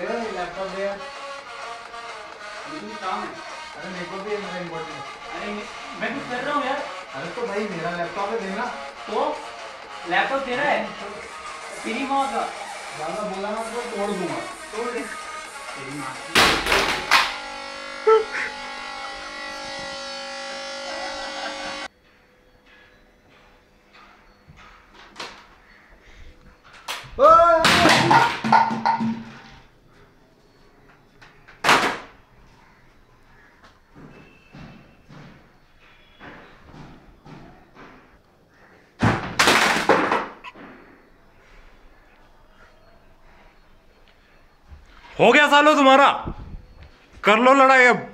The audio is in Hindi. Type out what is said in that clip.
लैपटॉप दे यार मुझे काम है। अरे मेरे को भी ये मेरा इम्पोर्टेंट अरे मैं- कुछ कर रहा हूँ यार। अरे तो भाई मेरा लैपटॉप है देना। तो लैपटॉप तेरा है? तेरी माँ का ज़्यादा बोला ना तो तोड़ दूँगा। तोड़ दे। तेरी माँ की। हो गया सालो तुम्हारा। कर लो लड़ाई अब।